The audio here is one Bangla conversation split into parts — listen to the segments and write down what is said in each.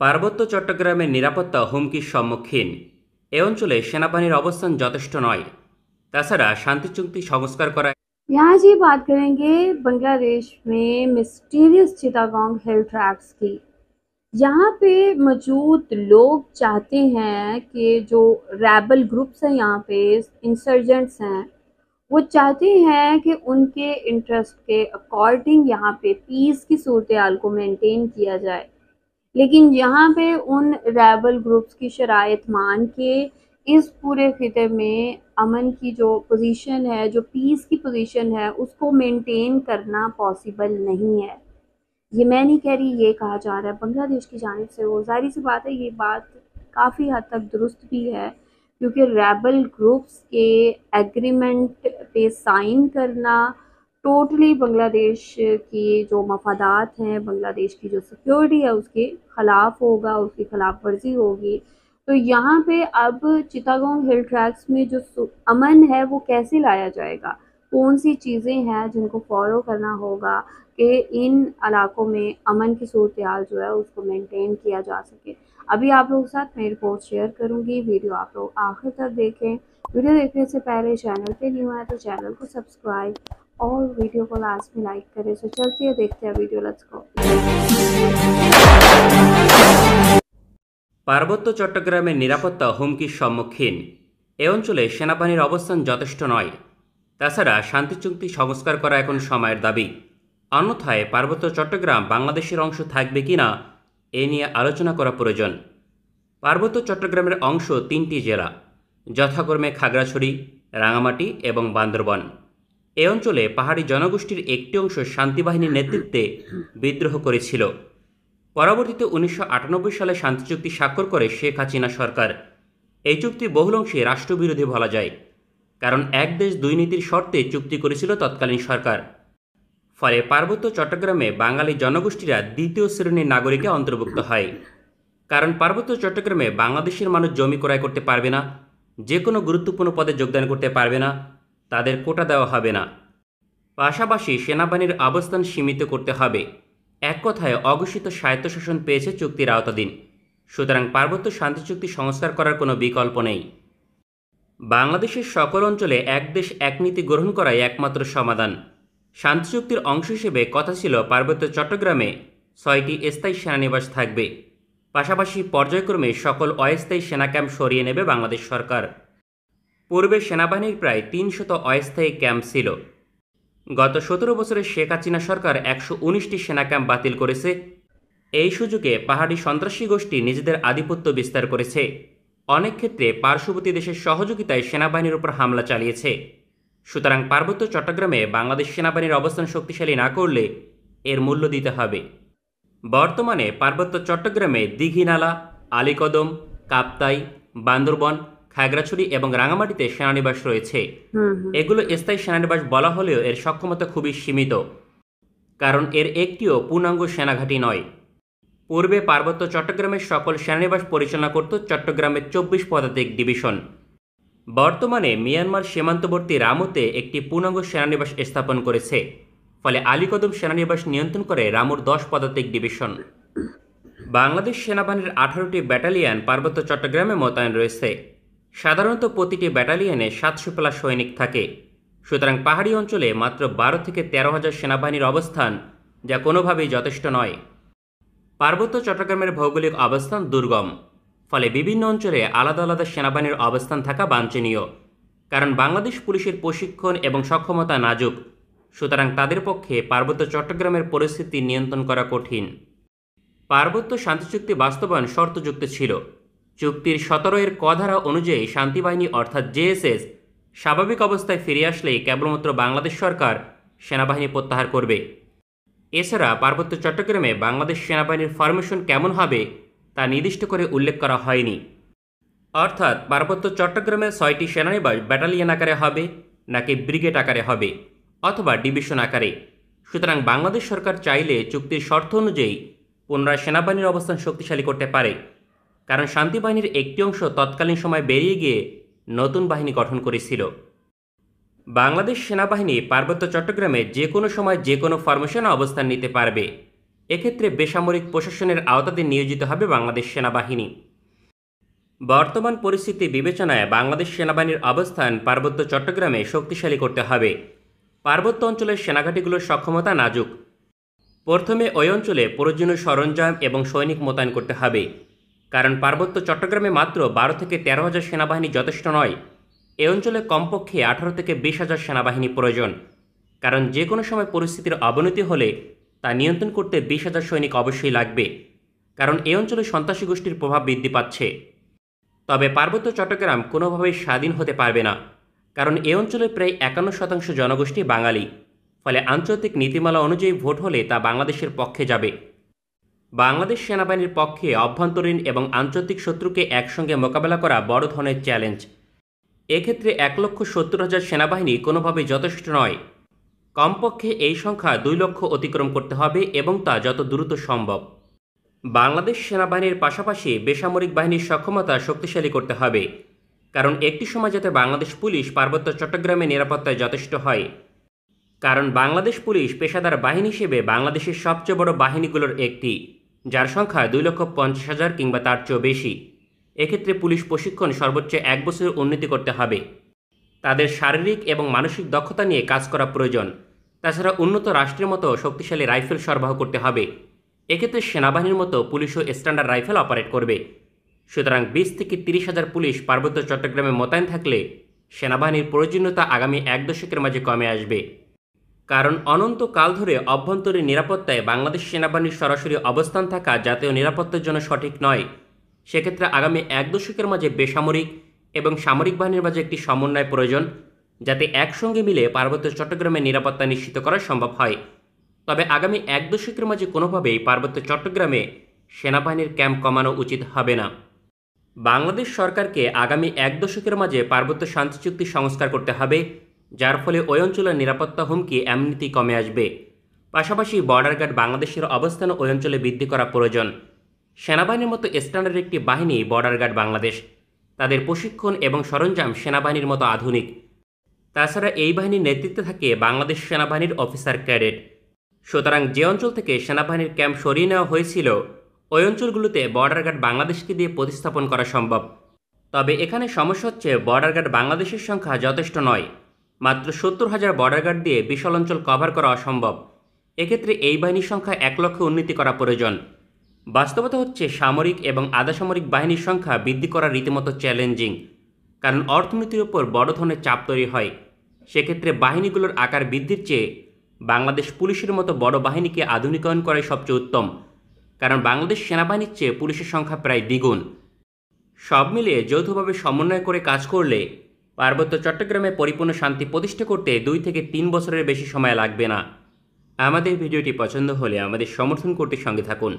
পার্বত্য চট্টগ্রামের নিরাপত্তা হুমকির সম্মুখীন এ অঞ্চলে সেনাবাহিনীর অবস্থান যথেষ্ট নয় তাছাড়া শান্তি চুক্তি সংস্কার করা यहाँ जी बात करेंगे बांग्लादेश में मिस्टीरियस चिटागोंग हिल ट्रैक्स की यहाँ पे मौजूद लोग चाहते हैं कि जो रैबल ग्रुप्स हैं यहाँ पे इंसर्जेंट्स हैं वो चाहते हैं कि उनके इंटरेस्ट के अकॉर्डिंग यहाँ पे पीस की सूरत हाल को मेंटेन किया जाए लेकिन यहाँ पे उन रैबल ग्रुप्स की शराइत मान के इस पूरे खिते में अमन की जो पोजीशन है, जो पीस की पोजीशन है, उसको मेंटेन करना पॉसिबल नहीं है। ये मैं नहीं कह रही, ये कहा जा रहा है। बांग्लादेश की जानब से वो ज़ाहिर सी बात है, ये बात काफ़ी हद तक दुरुस्त भी है, क्योंकि रैबल ग्रुप्स के एग्रीमेंट पे साइन करना टोटली बांग्लादेश की जो मफादात हैं, बांग्लादेश की जो सिक्योरिटी है, उसके ख़िलाफ़ होगा, उसकी खिलाफ वर्जी होगी। तो यहाँ पे अब चितागोंग हिल ट्रैक्स में जो अमन है, वो कैसे लाया जाएगा? कौन सी चीज़ें हैं जिनको फॉलो करना होगा कि इन इलाकों में अमन की सूरत हाल जो है, उसको मेंटेन किया जा सके? अभी आप लोगों के साथ मैं रिपोर्ट शेयर करूँगी, वीडियो आप लोग आखिर तक देखें। वीडियो देखने से पहले चैनल पे न्यू है तो चैनल को सब्सक्राइब और वीडियो को लास्ट में लाइक करें सो चलते हैं देखते हैं वीडियो लेट्स गो পার্বত্য চট্টগ্রামের নিরাপত্তা হুমকির সম্মুখীন এ অঞ্চলে সেনাবাহিনীর অবস্থান যথেষ্ট নয় তাছাড়া শান্তি চুক্তি সংস্কার করা এখন সময়ের দাবি অন্যথায় পার্বত্য চট্টগ্রাম বাংলাদেশের অংশ থাকবে কিনা এ নিয়ে আলোচনা করা প্রয়োজন পার্বত্য চট্টগ্রামের অংশ তিনটি জেলা যথাক্রমে খাগড়াছড়ি রাঙামাটি এবং বান্দরবন এ অঞ্চলে পাহাড়ি জনগোষ্ঠীর একটি অংশ শান্তিবাহিনীর নেতৃত্বে বিদ্রোহ করেছিল। পরবর্তীতে উনিশশো আটানব্বই সালে শান্তি চুক্তি স্বাক্ষর করে শেখ হাসিনা সরকার। এই চুক্তি বহুল অংশে রাষ্ট্রবিরোধী বলা যায়, কারণ এক দেশ দুই নীতির শর্তে চুক্তি করেছিল তৎকালীন সরকার। ফলে পার্বত্য চট্টগ্রামে বাঙালি জনগোষ্ঠীরা দ্বিতীয় শ্রেণির নাগরিকে অন্তর্ভুক্ত হয়। কারণ পার্বত্য চট্টগ্রামে বাংলাদেশের মানুষ জমি ক্রয় করতে পারবে না যে কোনো গুরুত্বপূর্ণ পদে যোগদান করতে পারবে না। তাদের কোটা দেওয়া হবে না। পাশাপাশি সেনাবাহিনীর অবস্থান সীমিত করতে হবে। এক কথায় অঘোষিত স্বায়ত্তশাসন পেয়েছে চুক্তির আওতাধীন। সুতরাং পার্বত্য শান্তি চুক্তি সংস্কার করার কোনো বিকল্প নেই। বাংলাদেশের সকল অঞ্চলে এক দেশ এক নীতি গ্রহণ করাই একমাত্র সমাধান। শান্তি চুক্তির অংশ হিসেবে কথা ছিল পার্বত্য চট্টগ্রামে ছয়টি স্থায়ী সেনানিবাস থাকবে। পাশাপাশি পর্যায়ক্রমে সকল অস্থায়ী সেনা ক্যাম্প সরিয়ে নেবে বাংলাদেশ সরকার। পূর্বে সেনাবাহিনীর প্রায় তিনশত অস্থায়ী ক্যাম্প ছিল। গত সতেরো বছরে শেখ হাসিনা সরকার একশো উনিশটি সেনা ক্যাম্প বাতিল করেছে। এই সুযোগে পাহাড়ি সন্ত্রাসী গোষ্ঠী নিজেদের আধিপত্য বিস্তার করেছে। অনেক ক্ষেত্রে পার্শ্ববর্তী দেশের সহযোগিতায় সেনাবাহিনীর উপর হামলা চালিয়েছে। সুতরাং পার্বত্য চট্টগ্রামে বাংলাদেশ সেনাবাহিনীর অবস্থান শক্তিশালী না করলে এর মূল্য দিতে হবে। বর্তমানে পার্বত্য চট্টগ্রামে দীঘিনালা আলীকদম, কাপ্তাই, বান্দরবন খাগড়াছড়ি এবং রাঙামাটিতে সেনানিবাস রয়েছে। এগুলো স্থায়ী সেনানিবাস বলা হলেও এর সক্ষমতা খুবই সীমিত কারণ এর একটিও পূর্ণাঙ্গ সেনাঘাঁটি নয়। পূর্বে পার্বত্য চট্টগ্রামের সকল সেনানিবাস পরিচালনা করত চট্টগ্রামের চব্বিশ পদাতিক ডিভিশন। বর্তমানে মিয়ানমার সীমান্তবর্তী রামুতে একটি পূর্ণাঙ্গ সেনানিবাস স্থাপন করেছে ফলে আলীকদম সেনানিবাস নিয়ন্ত্রণ করে রামুর দশ পদাতিক ডিভিশন। বাংলাদেশ সেনাবাহিনীর আঠারোটি ব্যাটালিয়ন পার্বত্য চট্টগ্রামে মোতায়েন রয়েছে। সাধারণত প্রতিটি ব্যাটালিয়নে সাতশো প্লাস সৈনিক থাকে। সুতরাং পাহাড়ি অঞ্চলে মাত্র বারো থেকে তেরো হাজার সেনাবাহিনীর অবস্থান যা কোনোভাবেই যথেষ্ট নয়। পার্বত্য চট্টগ্রামের ভৌগোলিক অবস্থান দুর্গম, ফলে বিভিন্ন অঞ্চলে আলাদা আলাদা সেনাবাহিনীর অবস্থান থাকা বাঞ্ছনীয়, কারণ বাংলাদেশ পুলিশের প্রশিক্ষণ এবং সক্ষমতা নাজুক। সুতরাং তাদের পক্ষে পার্বত্য চট্টগ্রামের পরিস্থিতি নিয়ন্ত্রণ করা কঠিন। পার্বত্য শান্তি চুক্তি বাস্তবায়ন শর্তযুক্ত ছিল। চুক্তির সতেরো এর কধারা অনুযায়ী শান্তিবাহিনী অর্থাৎ জেএসএস স্বাভাবিক অবস্থায় ফিরে আসলেই কেবলমাত্র বাংলাদেশ সরকার সেনাবাহিনী প্রত্যাহার করবে। এছাড়া পার্বত্য চট্টগ্রামে বাংলাদেশ সেনাবাহিনীর ফরমেশন কেমন হবে তা নির্দিষ্ট করে উল্লেখ করা হয়নি। অর্থাৎ পার্বত্য চট্টগ্রামে ছয়টি সেনানিবাস ব্যাটালিয়ন আকারে হবে নাকি ব্রিগেড আকারে হবে অথবা ডিভিশন আকারে। সুতরাং বাংলাদেশ সরকার চাইলে চুক্তির শর্ত অনুযায়ী পুনরায় সেনাবাহিনীর অবস্থান শক্তিশালী করতে পারে। কারণ শান্তি বাহিনীর একটি অংশ তৎকালীন সময় বেরিয়ে গিয়ে নতুন বাহিনী গঠন করেছিল। বাংলাদেশ সেনাবাহিনী পার্বত্য চট্টগ্রামে যে কোনো সময় যে কোনো ফরমেশনে অবস্থান নিতে পারবে। এক্ষেত্রে বেসামরিক প্রশাসনের আওতাধীন নিয়োজিত হবে বাংলাদেশ সেনাবাহিনী। বর্তমান পরিস্থিতি বিবেচনায় বাংলাদেশ সেনাবাহিনীর অবস্থান পার্বত্য চট্টগ্রামে শক্তিশালী করতে হবে। পার্বত্য অঞ্চলের সেনাঘাটিগুলোর সক্ষমতা নাজুক। প্রথমে ওই অঞ্চলে প্রয়োজনীয় সরঞ্জাম এবং সৈনিক মোতায়েন করতে হবে। কারণ পার্বত্য চট্টগ্রামে মাত্র বারো থেকে তেরো হাজার সেনাবাহিনী যথেষ্ট নয়। এ অঞ্চলে কমপক্ষে আঠারো থেকে বিশ হাজার সেনাবাহিনী প্রয়োজন। কারণ যে কোনো সময় পরিস্থিতির অবনতি হলে তা নিয়ন্ত্রণ করতে বিশ হাজার সৈনিক অবশ্যই লাগবে। কারণ এ অঞ্চলে সন্ত্রাসী গোষ্ঠীর প্রভাব বৃদ্ধি পাচ্ছে। তবে পার্বত্য চট্টগ্রাম কোনোভাবেই স্বাধীন হতে পারবে না। কারণ এ অঞ্চলের প্রায় একান্ন শতাংশ জনগোষ্ঠী বাঙালি। ফলে আন্তর্জাতিক নীতিমালা অনুযায়ী ভোট হলে তা বাংলাদেশের পক্ষে যাবে। বাংলাদেশ সেনাবাহিনীর পক্ষে অভ্যন্তরীণ এবং আন্তর্জাতিক শত্রুকে একসঙ্গে মোকাবেলা করা বড় ধরনের চ্যালেঞ্জ। এক্ষেত্রে এক লক্ষ সত্তর হাজার সেনাবাহিনী কোনোভাবেই যথেষ্ট নয়। কমপক্ষে এই সংখ্যা দুই লক্ষ অতিক্রম করতে হবে এবং তা যত দ্রুত সম্ভব। বাংলাদেশ সেনাবাহিনীর পাশাপাশি বেসামরিক বাহিনীর সক্ষমতা শক্তিশালী করতে হবে, কারণ একটি সময় যাতে বাংলাদেশ পুলিশ পার্বত্য চট্টগ্রামে নিরাপত্তায় যথেষ্ট হয়। কারণ বাংলাদেশ পুলিশ পেশাদার বাহিনী হিসেবে বাংলাদেশের সবচেয়ে বড় বাহিনীগুলোর একটি। যার সংখ্যা দুই লক্ষ পঞ্চাশ হাজার কিংবা তার চেয়েও বেশি। এক্ষেত্রে পুলিশ প্রশিক্ষণ সর্বোচ্চ এক বছরের উন্নতি করতে হবে। তাদের শারীরিক এবং মানসিক দক্ষতা নিয়ে কাজ করা প্রয়োজন। তাছাড়া উন্নত রাষ্ট্রের মতো শক্তিশালী রাইফেল সরবরাহ করতে হবে। এক্ষেত্রে সেনাবাহিনীর মতো পুলিশও স্ট্যান্ডার্ড রাইফেল অপারেট করবে। সুতরাং বিশ থেকে তিরিশ হাজার পুলিশ পার্বত্য চট্টগ্রামে মোতায়েন থাকলে সেনাবাহিনীর প্রয়োজনীয়তা আগামী এক দশকের মাঝে কমে আসবে। কারণ অনন্তকাল ধরে অভ্যন্তরীণ নিরাপত্তায় বাংলাদেশ সেনাবাহিনীর সরাসরি অবস্থান থাকা জাতীয় নিরাপত্তার জন্য সঠিক নয়। সেক্ষেত্রে আগামী এক দশকের মাঝে বেসামরিক এবং সামরিক বাহিনীর মাঝে একটি সমন্বয় প্রয়োজন, যাতে একসঙ্গে মিলে পার্বত্য চট্টগ্রামের নিরাপত্তা নিশ্চিত করা সম্ভব হয়। তবে আগামী এক দশকের মাঝে কোনোভাবেই পার্বত্য চট্টগ্রামে সেনাবাহিনীর ক্যাম্প কমানো উচিত হবে না। বাংলাদেশ সরকারকে আগামী এক দশকের মাঝে পার্বত্য শান্তি চুক্তি সংস্কার করতে হবে যার ফলে ওই অঞ্চলের নিরাপত্তা হুমকি এমনিতেই কমে আসবে। পাশাপাশি বর্ডার গার্ড বাংলাদেশের অবস্থান ওই অঞ্চলে বৃদ্ধি করা প্রয়োজন। সেনাবাহিনীর মতো স্ট্যান্ডার্ড একটি বাহিনী বর্ডার গার্ড বাংলাদেশ। তাদের প্রশিক্ষণ এবং সরঞ্জাম সেনাবাহিনীর মতো আধুনিক। তাছাড়া এই বাহিনীর নেতৃত্বে থাকে বাংলাদেশ সেনাবাহিনীর অফিসার ক্যাডেট সুতরাং যে অঞ্চল থেকে সেনাবাহিনীর ক্যাম্প সরিয়ে নেওয়া হয়েছিল, ওই অঞ্চলগুলোতে বর্ডার গার্ড বাংলাদেশকে দিয়ে প্রতিস্থাপন করা সম্ভব। তবে এখানে সমস্যা হচ্ছে বর্ডার গার্ড বাংলাদেশের সংখ্যা যথেষ্ট নয়। মাত্র সত্তর হাজার বর্ডার গার্ড দিয়ে বিশাল অঞ্চল কভার করা অসম্ভব। এক্ষেত্রে এই বাহিনীর সংখ্যা এক লক্ষে উন্নতি করা প্রয়োজন। বাস্তবতা হচ্ছে সামরিক এবং আধা সামরিক বাহিনীর সংখ্যা বৃদ্ধি করা রীতিমতো চ্যালেঞ্জিং কারণ অর্থনীতির উপর বড় ধরনের চাপ তৈরি হয়। সেক্ষেত্রে বাহিনীগুলোর আকার বৃদ্ধির চেয়ে বাংলাদেশ পুলিশের মতো বড় বাহিনীকে আধুনিকায়ন করাই সবচেয়ে উত্তম, কারণ বাংলাদেশ সেনাবাহিনীর চেয়ে পুলিশের সংখ্যা প্রায় দ্বিগুণ। সব মিলিয়ে যৌথভাবে সমন্বয় করে কাজ করলে পার্বত্য চট্টগ্রামে পরিপূর্ণ শান্তি প্রতিষ্ঠা করতে দুই থেকে তিন বছরের বেশি সময় লাগবে না আমাদের ভিডিওটি পছন্দ হলে আমাদের সমর্থন করতে সঙ্গে থাকুন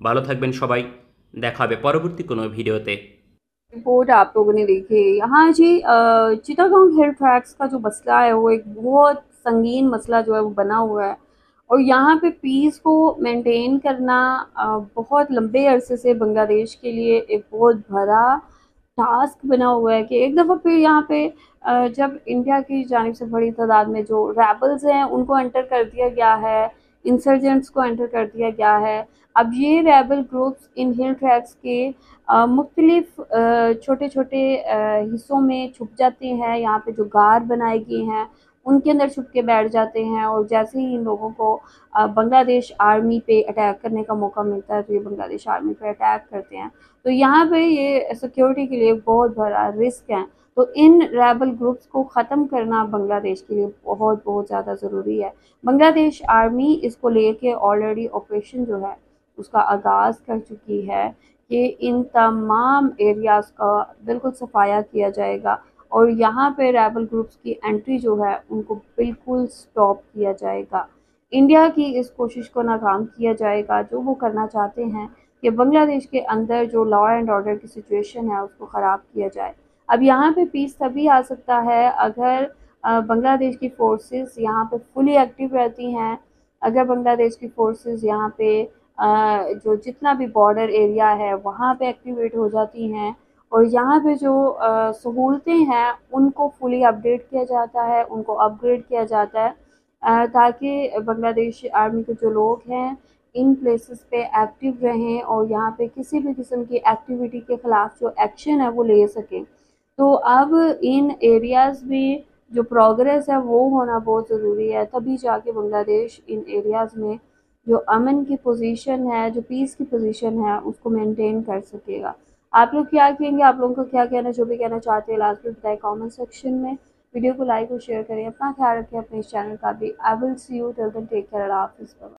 ভালো থাকবেন সবাই দেখা হবে পরবর্তী কোনো ভিডিওতে रिपोर्ट आप लोगों ने देखी यहाँ जी अ, चिटागोंग हिल ट्रैक्स का जो मसला है वो एक बहुत संगीन मसला जो है वो बना हुआ है और यहाँ पे पीस को मेंटेन करना अ, बहुत लंबे अरसे से बांग्लादेश के लिए एक बहुत बड़ा टास्क बना हुआ है कि एक दफ़ा फिर यहाँ पे जब इंडिया की जानब से बड़ी तादाद में जो रेबल्स हैं, उनको एंटर कर दिया गया है इंसर्जेंट्स को एंटर कर दिया गया है। अब ये rebel groups in hill tracts के मुख्तलिफ़ छोटे छोटे हिस्सों में छुप जाते हैं, यहाँ पे जो गार बनाए गए हैं उनके अंदर छुप के बैठ जाते हैं और जैसे ही इन लोगों को बांग्लादेश आर्मी पे अटैक करने का मौका मिलता है तो ये बांग्लादेश आर्मी पे अटैक करते हैं। तो यहाँ पे ये सिक्योरिटी के लिए बहुत बड़ा रिस्क है। तो इन रेबल ग्रुप्स को ख़त्म करना बांग्लादेश के लिए बहुत बहुत ज़्यादा ज़रूरी है। बांग्लादेश आर्मी इसको लेके ऑलरेडी ऑपरेशन जो है, उसका आगाज़ कर चुकी है कि इन तमाम एरियाज़ का बिल्कुल सफाया किया जाएगा। और यहाँ पे रेबल ग्रुप्स की एंट्री जो है, उनको बिल्कुल स्टॉप किया जाएगा। इंडिया की इस कोशिश को नाकाम किया जाएगा। जो वो करना चाहते हैं कि बांग्लादेश के अंदर जो लॉ एंड ऑर्डर की सिचुएशन है, उसको ख़राब किया जाए। अब यहाँ पे पीस तभी आ सकता है अगर बांग्लादेश की फोर्सेस यहाँ पे फुली एक्टिव रहती हैं। अगर बांग्लादेश की फोर्सेस यहाँ पे जो जितना भी बॉर्डर एरिया है, वहाँ पे एक्टिवेट हो जाती हैं। और यहाँ पे जो सहूलतें हैं, उनको फुली अपडेट किया जाता है, उनको अपग्रेड किया जाता है ताकि बांग्लादेश आर्मी के जो लोग हैं, इन प्लेसेस पे एक्टिव रहें और यहाँ पे किसी भी किस्म की एक्टिविटी के ख़िलाफ़ जो एक्शन है, वो ले सकें। तो अब इन एरियाज़ में जो प्रोग्रेस है, वो होना बहुत ज़रूरी है। तभी जाके बांग्लादेश इन एरियाज़ में जो अमन की पोजीशन है, जो पीस की पोजीशन है, उसको मेंटेन कर सकेगा। आप लोग क्या कहेंगे? आप लोगों को क्या कहना जो भी कहना चाहते हैं लास्ट में बताए कॉमेंट सेक्शन में। वीडियो को लाइक और शेयर करें। अपना ख्याल रखें अपने इस चैनल का भी। I will see you till take care हाफिज़